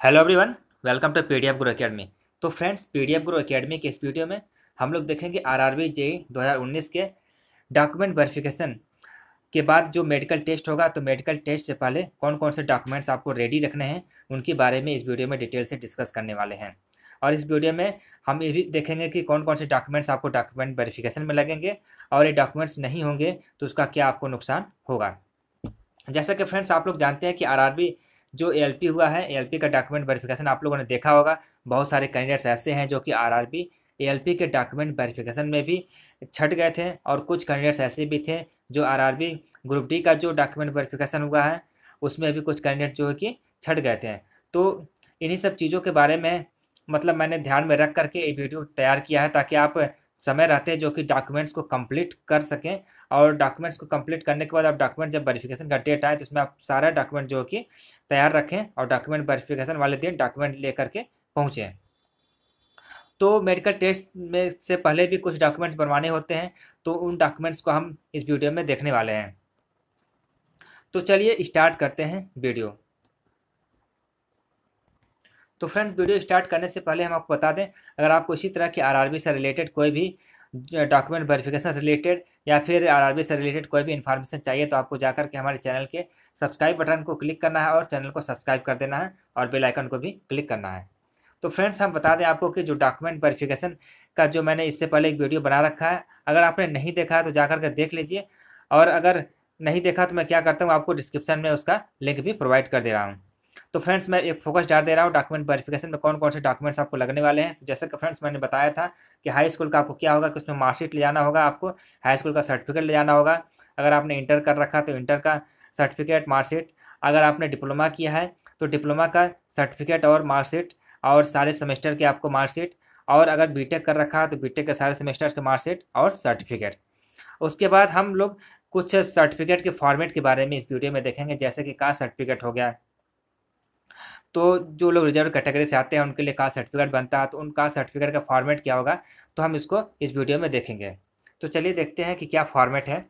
Hello everyone welcome to P D F Guru academy तो friends P D F Guru academy के इस video में हम लोग देखेंगे आर आर बी जे दो हज़ार उन्नीस के डॉक्यूमेंट वेरिफिकेशन के बाद जो मेडिकल टेस्ट होगा तो मेडिकल टेस्ट से पहले कौन कौन से डॉक्यूमेंट्स आपको रेडी रखने हैं, उनके बारे में इस वीडियो में डिटेल से डिस्कस करने वाले हैं। और इस वीडियो में हम ये भी देखेंगे कि कौन कौन से डॉक्यूमेंट्स आपको डॉक्यूमेंट वेरिफिकेशन में लगेंगे, और ये डॉक्यूमेंट्स नहीं होंगे तो उसका क्या आपको नुकसान होगा। जैसा कि फ्रेंड्स आप लोग जानते हैं कि आरआरबी जो एलपी हुआ है एलपी का डॉक्यूमेंट वेरिफिकेशन आप लोगों ने देखा होगा। बहुत सारे कैंडिडेट्स ऐसे हैं जो कि आरआरबी एलपी के डॉक्यूमेंट वेरिफिकेशन में भी छट गए थे और कुछ कैंडिडेट्स ऐसे भी थे जो आरआरबी ग्रुप डी का जो डॉक्यूमेंट वेरिफिकेशन हुआ है, उसमें भी कुछ कैंडिडेट जो है कि छट गए थे। तो इन्हीं सब चीज़ों के बारे में मतलब मैंने ध्यान में रख करके ये वीडियो तैयार किया है ताकि आप समय रहते जो कि डॉक्यूमेंट्स को कंप्लीट कर सकें और डॉक्यूमेंट्स को कंप्लीट करने के बाद आप डॉक्यूमेंट जब वेरिफिकेशन का डेट आए तो उसमें आप सारा डॉक्यूमेंट जो कि तैयार रखें और डॉक्यूमेंट वेरिफिकेशन वाले दिन डॉक्यूमेंट ले करके पहुँचें। तो मेडिकल टेस्ट में से पहले भी कुछ डॉक्यूमेंट्स बनवाने होते हैं तो उन डॉक्यूमेंट्स को हम इस वीडियो में देखने वाले हैं। तो चलिए स्टार्ट करते हैं वीडियो तो फ्रेंड वीडियो स्टार्ट करने से पहले हम आपको बता दें, अगर आपको इसी तरह की आरआरबी से रिलेटेड कोई भी डॉक्यूमेंट वेरिफिकेशन से रिलेटेड या फिर आरआरबी से रिलेटेड कोई भी इन्फॉर्मेशन चाहिए तो आपको जाकर के हमारे चैनल के सब्सक्राइब बटन को क्लिक करना है और चैनल को सब्सक्राइब कर देना है और बेल आइकन को भी क्लिक करना है। तो फ्रेंड्स हम बता दें आपको कि जो डॉक्यूमेंट वेरिफिकेशन का जो मैंने इससे पहले एक वीडियो बना रखा है, अगर आपने नहीं देखा है तो जाकर के देख लीजिए और अगर नहीं देखा तो मैं क्या करता हूँ, आपको डिस्क्रिप्शन में उसका लिंक भी प्रोवाइड कर दे रहा हूँ। तो फ्रेंड्स, मैं एक फोकस डाल दे रहा हूँ डॉक्यूमेंट वेरिफिकेशन में कौन कौन से डॉक्यूमेंट्स आपको लगने वाले हैं। जैसे कि फ्रेंड्स, मैंने बताया था कि हाई स्कूल का आपको क्या होगा कि उसमें मार्कशीट ले जाना होगा आपको हाई स्कूल का सर्टिफिकेट ले जाना होगा। अगर आपने इंटर कर रखा तो इंटर का सर्टिफिकेट मार्कशीट अगर आपने डिप्लोमा किया है तो डिप्लोमा का सर्टिफिकेट और मार्कशीट और सारे सेमेस्टर के आपको मार्कशीट और अगर बीटेक कर रखा है तो बीटेक के सारे सेमेस्टर्स के मार्कशीट और सर्टिफिकेट उसके बाद हम लोग कुछ सर्टिफिकेट के फॉर्मेट के बारे में इस वीडियो में देखेंगे, जैसे कि कास्ट सर्टिफिकेट हो गया तो जो लोग रिज़र्व कैटेगरी से आते हैं, उनके लिए कास्ट सर्टिफिकेट बनता है तो उन कास्ट सर्टिफिकेट का फॉर्मेट क्या होगा तो हम इसको इस वीडियो में देखेंगे। तो चलिए देखते हैं कि क्या फॉर्मेट है।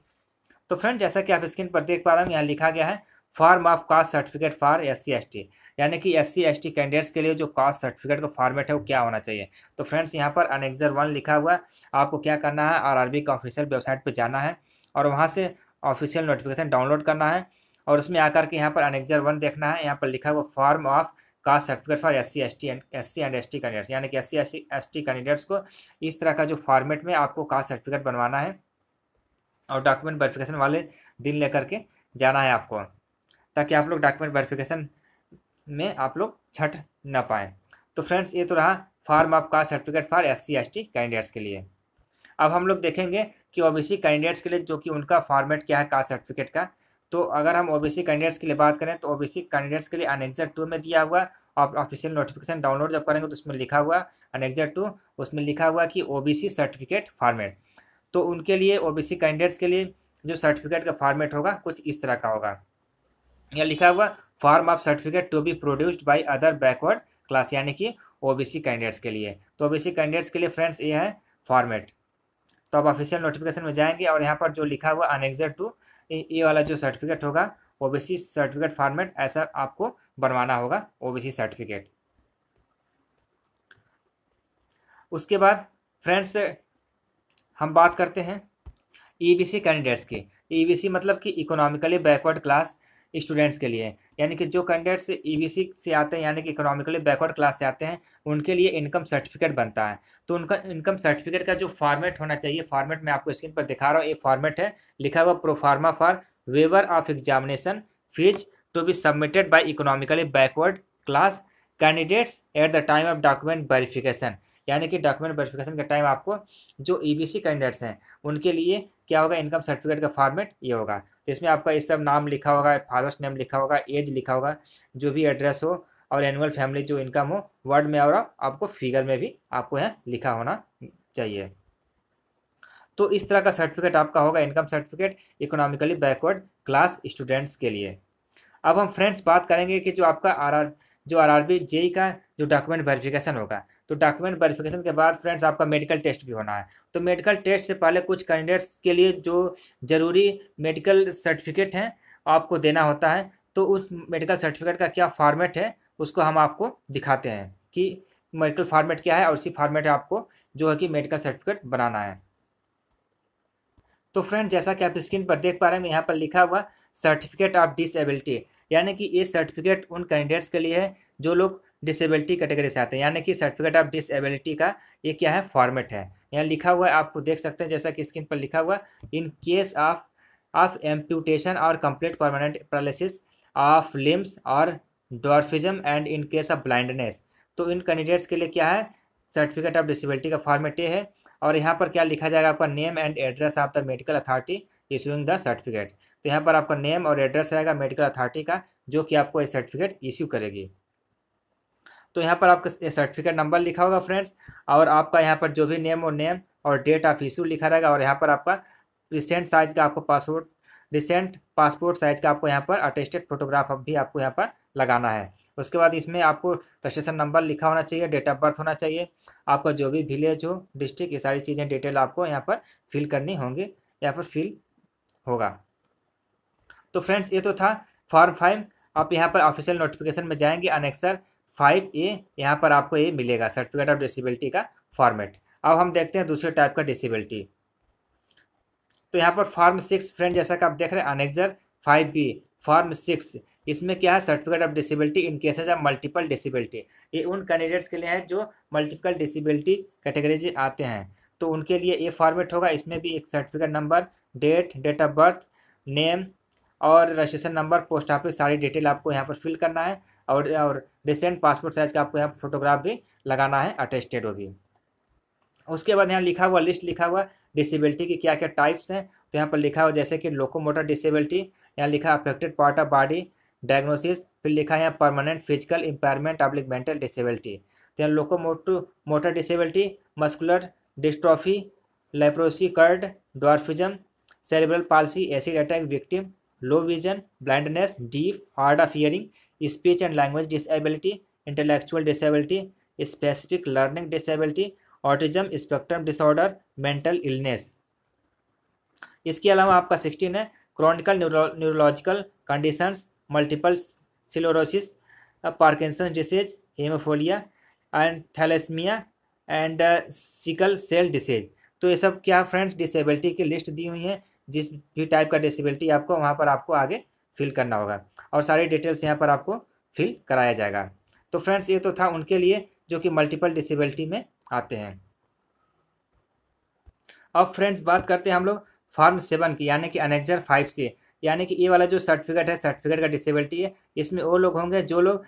तो फ्रेंड जैसा कि आप स्क्रीन पर देख पा रहे हैं, यहाँ लिखा गया है form of caste certificate for S C S T यानी कि S C S T candidates के लिए जो कास्ट सर्टिफिकेट का फॉर्मेट है, वो क्या होना चाहिए? तो फ्रेंड्स यहाँ पर अनेक्जर वन लिखा हुआ है, आपको क्या करना है आर आर बी का ऑफिशियल वेबसाइट पर जाना है और वहाँ से ऑफिशियल नोटिफिकेशन डाउनलोड करना है और उसमें आकर के यहाँ पर अनेक्जर वन देखना है, यहाँ पर लिखा हुआ form of caste certificate for S C S T and S C and S T candidates यानी कि S C S T candidates को इस तरह का जो फॉर्मेट में आपको कास्ट सर्टिफिकेट बनवाना है और डॉक्यूमेंट वेरिफिकेशन वाले दिन लेकर के जाना है आपको, ताकि आप लोग डॉक्यूमेंट वेरिफिकेशन में आप लोग छट न पाएँ। तो फ्रेंड्स ये तो रहा form of caste certificate for S C S T candidates के लिए। अब हम लोग देखेंगे कि ओबीसी कैंडिडेट्स के लिए जो कि उनका फॉर्मेट क्या है कास्ट सर्टिफिकेट का तो अगर हम ओबीसी कैंडिडेट्स के लिए बात करें तो ओबीसी कैंडिडेट्स के लिए अनेक्जर टू में दिया हुआ आप ऑफिशियल नोटिफिकेशन डाउनलोड जब करेंगे तो उसमें लिखा हुआ अनेक्जर टू उसमें लिखा हुआ कि ओबीसी सर्टिफिकेट फॉर्मेट तो उनके लिए ओबीसी कैंडिडेट्स के लिए जो सर्टिफिकेट का फॉर्मेट होगा, कुछ इस तरह का होगा। यह लिखा हुआ form of certificate to be produced by other backward class यानी कि ओबीसी कैंडिडेट्स के लिए। तो ओबीसी कैंडिडेट्स के लिए फ्रेंड्स ये है फॉर्मेट तो आप ऑफिशियल नोटिफिकेशन में जाएँगे और यहाँ पर जो लिखा हुआ अनेक्जर टू ये वाला जो सर्टिफिकेट होगा ओबीसी सर्टिफिकेट फॉर्मेट ऐसा आपको बनवाना होगा ओबीसी सर्टिफिकेट उसके बाद फ्रेंड्स हम बात करते हैं ईबीसी कैंडिडेट्स की। ईबीसी मतलब कि इकोनॉमिकली बैकवर्ड क्लास स्टूडेंट्स के लिए। यानी कि जो कैंडिडेट्स ईबीसी से आते हैं, यानी कि इकोनॉमिकली बैकवर्ड क्लास से आते हैं, उनके लिए इनकम सर्टिफिकेट बनता है। तो उनका इनकम सर्टिफिकेट का जो फॉर्मेट होना चाहिए फॉर्मेट मैं आपको स्क्रीन पर दिखा रहा हूँ, ये फॉर्मेट है, लिखा हुआ proforma for waiver of examination fees to be submitted by economically backward class candidates at the time of document verification यानी कि डॉक्यूमेंट वेरिफिकेशन के टाइम आपको जो ईबीसी कैंडिडेट्स हैं, उनके लिए क्या होगा इनकम सर्टिफिकेट का फॉर्मेट ये होगा। इसमें आपका ये सब नाम लिखा होगा, फादर्स नेम लिखा होगा, एज लिखा होगा, जो भी एड्रेस हो और एनुअल फैमिली जो इनकम हो, वर्ड में और आपको फिगर में भी आपको यहाँ लिखा होना चाहिए। तो इस तरह का सर्टिफिकेट आपका होगा, income certificate economically backward class students के लिए। अब हम फ्रेंड्स बात करेंगे कि जो आपका आर आर, जो आर आर बी जेई का जो डॉक्यूमेंट वेरिफिकेशन होगा तो डॉक्यूमेंट वेरिफिकेशन के बाद फ्रेंड्स आपका मेडिकल टेस्ट भी होना है। तो मेडिकल टेस्ट से पहले कुछ कैंडिडेट्स के लिए जो ज़रूरी मेडिकल सर्टिफिकेट हैं, आपको देना होता है। तो उस मेडिकल सर्टिफिकेट का क्या फॉर्मेट है, उसको हम आपको दिखाते हैं कि मेडिकल फॉर्मेट क्या है और उसी फॉर्मेट आपको जो है कि मेडिकल सर्टिफिकेट बनाना है। तो फ्रेंड जैसा कि आप स्क्रीन पर देख पा रहे हैं यहाँ पर लिखा हुआ सर्टिफिकेट ऑफ़ डिसएबिलिटी यानी कि ये सर्टिफिकेट उन कैंडिडेट्स के लिए है जो लोग डिसेबिलिटी कैटेगरी से आते हैं। यानी कि सर्टिफिकेट ऑफ़ डिसएबिलिटी का ये क्या है? फॉर्मेट है। यहाँ लिखा हुआ है, आपको देख सकते हैं, जैसा कि स्क्रीन पर लिखा हुआ in case of of amputation और complete permanent paralysis of limbs और dwarfism and in case of blindness तो इन कैंडिडेट्स के लिए क्या है? सर्टिफिकेट ऑफ़ डिसेबिलिटी का फॉर्मेट ये है। और यहाँ पर क्या लिखा जाएगा? आपका name and address of the medical authority issuing the certificate तो यहाँ पर आपका नेम और एड्रेस रहेगा मेडिकल अथॉरिटी का, जो कि आपको ये सर्टिफिकेट इश्यू करेगी। तो यहाँ पर आपका सर्टिफिकेट नंबर लिखा होगा फ्रेंड्स और आपका यहाँ पर जो भी नेम और नेम और डेट ऑफ़ इशू लिखा रहेगा, और यहाँ पर आपका रिसेंट साइज़ का आपको पासपोर्ट रिसेंट पासपोर्ट साइज़ का आपको यहाँ पर अटेस्टेड फोटोग्राफ भी आपको यहाँ पर लगाना है। उसके बाद इसमें आपको रजिस्ट्रेशन नंबर लिखा होना चाहिए डेट ऑफ़ बर्थ होना चाहिए, आपका जो भी विलेज हो डिस्ट्रिक्ट ये सारी चीज़ें डिटेल आपको यहाँ पर फिल करनी होंगी या फिर फिल होगा। तो फ्रेंड्स ये तो था फॉर्म फाइव आप यहाँ पर ऑफिशियल नोटिफिकेशन में जाएँगे अनेक्सर फाइव ए, यहाँ पर आपको ये मिलेगा सर्टिफिकेट ऑफ़ डिसेबिलिटी का फॉर्मेट अब हम देखते हैं दूसरे टाइप का डिसेबिलिटी तो यहाँ पर फॉर्म सिक्स फ्रेंड जैसा कि आप देख रहे हैं annexure five B form six इसमें क्या है? Certificate of disability in cases of multiple disability ये उन कैंडिडेट्स के लिए है जो मल्टीपल डिसेबिलिटी कैटेगरीज आते हैं। तो उनके लिए ये फॉर्मेट होगा, इसमें भी एक certificate number date date of birth name और रजिस्ट्रेशन नंबर पोस्ट ऑफ़िस सारी डिटेल आपको यहाँ पर फिल करना है। और और रिसेंट पासपोर्ट साइज़ का आपको यहाँ फोटोग्राफ भी लगाना है अटेस्टेड होगी उसके बाद यहाँ लिखा हुआ लिस्ट लिखा हुआ डिसेबिलिटी की क्या क्या टाइप्स हैं तो यहाँ पर लिखा हुआ जैसे कि लोकोमोटर डिसेबिलिटी यहाँ लिखा affected part of body diagnosis फिर लिखा है यहाँ permanent physical impairment oblique mental disability तो यहाँ locomotor motor disability muscular dystrophy leprosy cured dwarfism cerebral palsy acid attack victim low vision blindness deaf hard of hearing speech and language disability intellectual disability specific learning disability autism spectrum disorder mental illness इसके अलावा आपका sixteen है chronical neurological conditions multiple sclerosis Parkinson disease haemophilia and thalassaemia and sickle cell disease तो ये सब क्या friends disability की list दी हुई है, जिस भी टाइप का डिसेबिलिटी आपको, वहाँ पर आपको आगे फिल करना होगा और सारी डिटेल्स यहाँ पर आपको फिल कराया जाएगा। तो फ्रेंड्स, ये तो था उनके लिए जो कि मल्टीपल डिसेबिलिटी में आते हैं। अब फ्रेंड्स, बात करते हैं हम लोग फॉर्म सेवन की, यानी कि अनेक्जर फाइव से यानी कि ये वाला जो सर्टिफिकेट है, सर्टिफिकेट का डिसेबिलिटी है, इसमें वो लोग होंगे जो लोग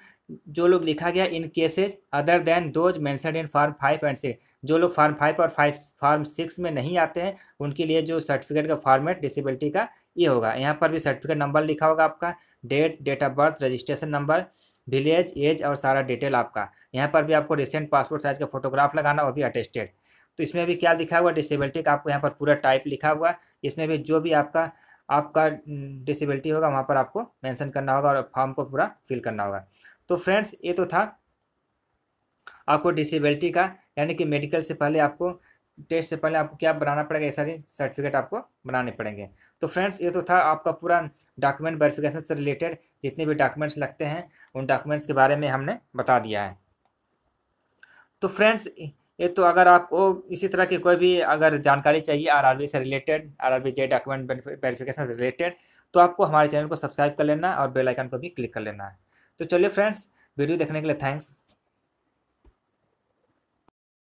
जो लोग लिखा गया in cases other than those mentioned in form five and six. जो लोग फार्म फाइव और फाइव, फार्म सिक्स में नहीं आते हैं, उनके लिए जो सर्टिफिकेट का फॉर्मेट डिसेबिलिटी का ये होगा। यहाँ पर भी सर्टिफिकेट नंबर लिखा होगा आपका date date of birth registration number village age और सारा डिटेल आपका। यहाँ पर भी आपको रिसेंट पासपोर्ट साइज़ का फोटोग्राफ लगाना, वो भी अटेस्टेड तो इसमें भी क्या लिखा हुआ डिसेबिलिटी का आपको यहाँ पर पूरा टाइप लिखा हुआ। इसमें भी जो भी आपका आपका डिसेबिलिटी होगा, वहाँ पर आपको मेंशन करना होगा और फॉर्म को पूरा फिल करना होगा। तो फ्रेंड्स ये तो था आपको डिसेबिलिटी का, यानी कि मेडिकल से पहले आपको टेस्ट से पहले आपको क्या बनाना पड़ेगा, ये सारे सर्टिफिकेट आपको बनाने पड़ेंगे। तो फ्रेंड्स ये तो था आपका पूरा डॉक्यूमेंट वेरिफिकेशन से रिलेटेड जितने भी डॉक्यूमेंट्स लगते हैं, उन डॉक्यूमेंट्स के बारे में हमने बता दिया है। तो फ्रेंड्स ये तो अगर आपको इसी तरह की कोई भी अगर जानकारी चाहिए आरआरबी से related RRB J document verification से रिलेटेड तो आपको हमारे चैनल को सब्सक्राइब कर लेना और बेल आइकन को भी क्लिक कर लेना है। तो चलिए फ्रेंड्स वीडियो देखने के लिए थैंक्स